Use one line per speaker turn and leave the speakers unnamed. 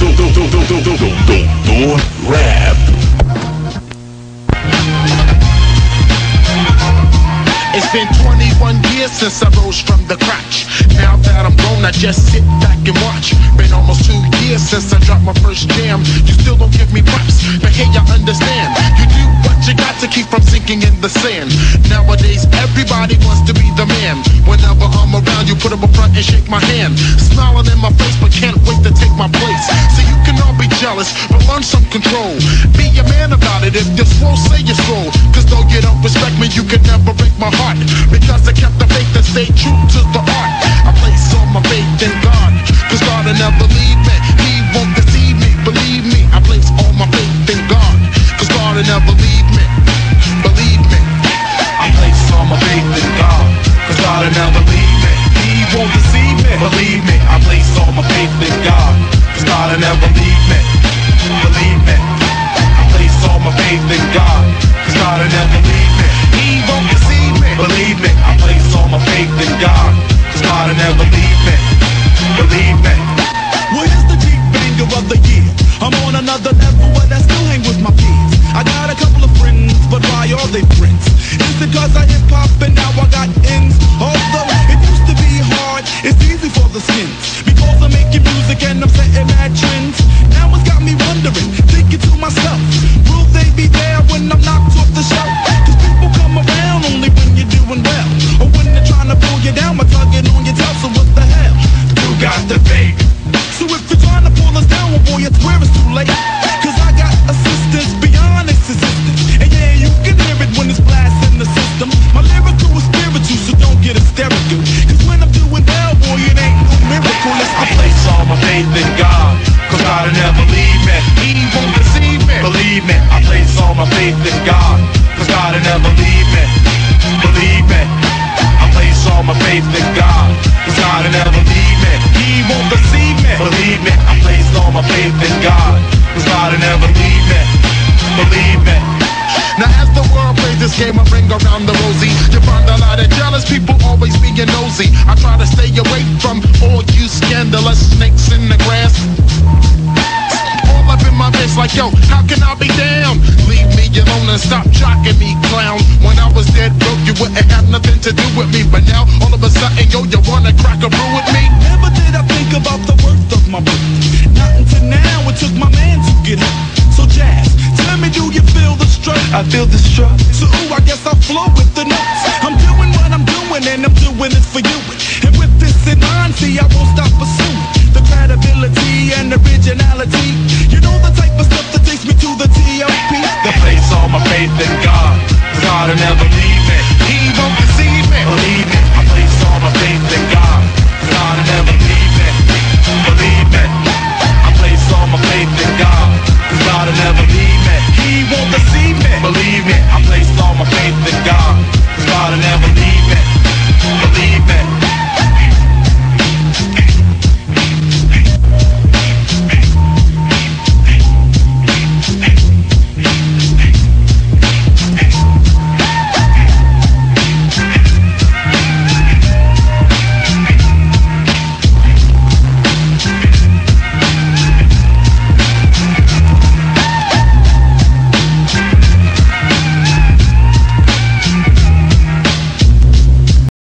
Rap.
It's been 21 years since I rose from the crotch. Now that I'm grown, I just sit back and watch. Been almost two years since I dropped my first jam. You still don't give me props, but hey, I understand. You do what you got to keep from sinking in the sand. Nowadays, everybody wants to be the man. Whenever I'm around, you put up a front and shake my hand. Smiling in my face, but can't jealous, but learn some control. Be a man about it. If you're slow, say you're slow. Cause though you don't respect me, you can never break my heart. Because I kept the faith and stayed true to the art. I place all my faith in God. Cause God will never leave
Is it cause I hip hop and now I got ends? Although it used to be hard, it's easy for the skins. Because I'm making music and I'm
faith in God. Cause God will never leave me. Believe me. I place all my faith in God. Cause God will never leave me. He won't deceive me. Believe me, I place all my faith in God. Cause God will never leave me. Believe me. Now as the world plays this game, I ring around the rosy. You find a lot of jealous people always being nosy. I try to stay away and stop jocking me, clown. When I was dead broke, you wouldn't have nothing to do with me. But now, all of a sudden, yo, you wanna crack a brew with me?
Never did I think about the worth of my birth. Not until now, it took my man to get hurt. So Jazz, tell me, do you feel the stroke?
I feel the struggle.
So ooh, I guess I flow with the notes. I'm doing what I'm doing, and I'm doing it for you. And with this in mind, see, I won't stop pursuing the credibility and originality. faith in God. God will never leave me.
He won't deceive me.
Believe me. I place